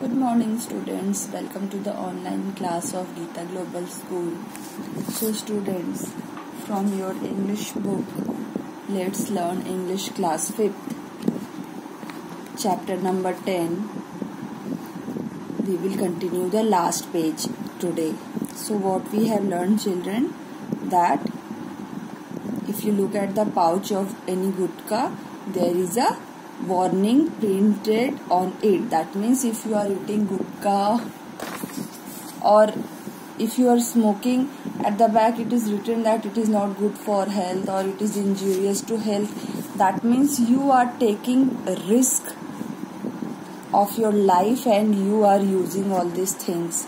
Good morning students. Welcome to the online class of Geeta Global School. So students, from your English book, let's learn English class 5th. Chapter number 10. We will continue the last page today. So what we have learned children that if you look at the pouch of any gutka, there is a warning printed on it. That means if you are eating gutka or if you are smoking at the back it is written that it is not good for health or it is injurious to health. That means you are taking risk of your life and you are using all these things.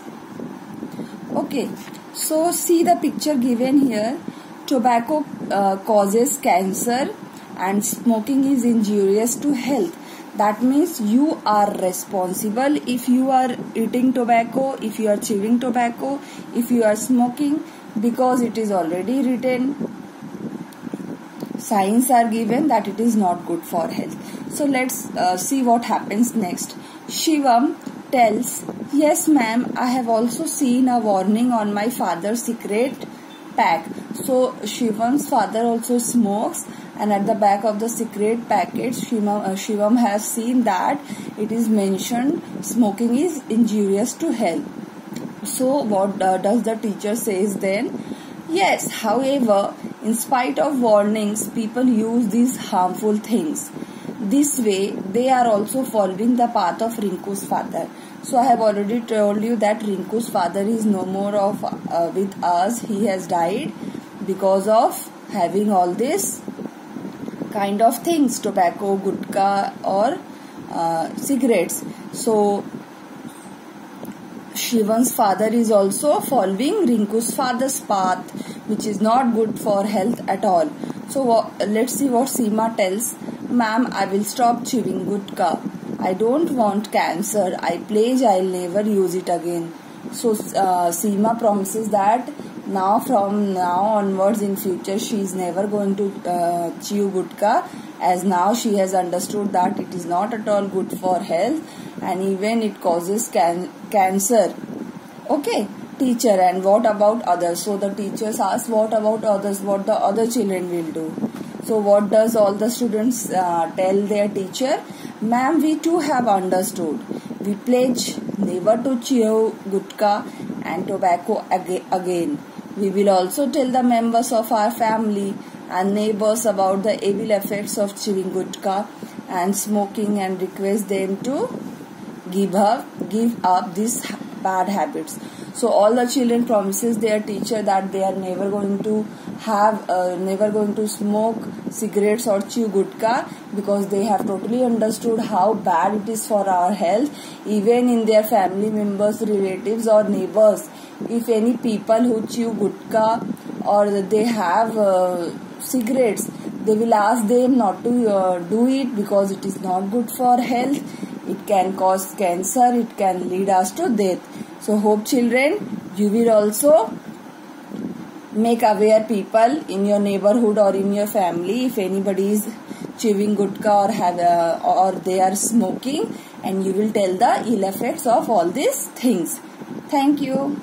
Okay so see the picture given here. Tobacco uh, causes cancer and smoking is injurious to health. That means you are responsible if you are eating tobacco if you are chewing tobacco if you are smoking because it is already written. Signs are given that it is not good for health. So let's uh, see what happens next. Shivam tells yes ma'am i have also seen a warning on my father's cigarette pack. So Shivam's father also smokes and at the back of the cigarette packet Shivam, uh, Shivam has seen that it is mentioned smoking is injurious to health. So what uh, does the teacher says then? Yes however in spite of warnings people use these harmful things this way they are also following the path of Rinku's father so I have already told you that Rinku's father is no more of uh, with us he has died because of having all this kind of things tobacco gutka or uh, cigarettes so Shivam's father is also following Rinku's father's path which is not good for health at all. So let's see what Seema tells. Ma'am, I will stop chewing gutka. I don't want cancer. I pledge I'll never use it again. So uh, Seema promises that now from now onwards in future she is never going to uh, chew gutka as now she has understood that it is not at all good for health and even it causes can cancer okay teacher and what about others so the teachers ask what about others what the other children will do so what does all the students uh, tell their teacher? Ma'am we too have understood. We pledge never to chew gutka and tobacco again. We will also tell the members of our family and neighbors about the evil effects of chewing gutka and smoking and request them to give up give up these bad habits. So all the children promises their teacher that they are never going to have uh, never going to smoke cigarettes or chew gutka because they have totally understood how bad it is for our health even in their family members relatives or neighbors. If any people who chew gutka or they have uh, cigarettes they will ask them not to uh, do it because it is not good for health it can cause cancer it can lead us to death. So hope children you will also make aware people in your neighborhood or in your family if anybody is chewing gutka or have uh, or they are smoking and you will tell the ill effects of all these things. Thank you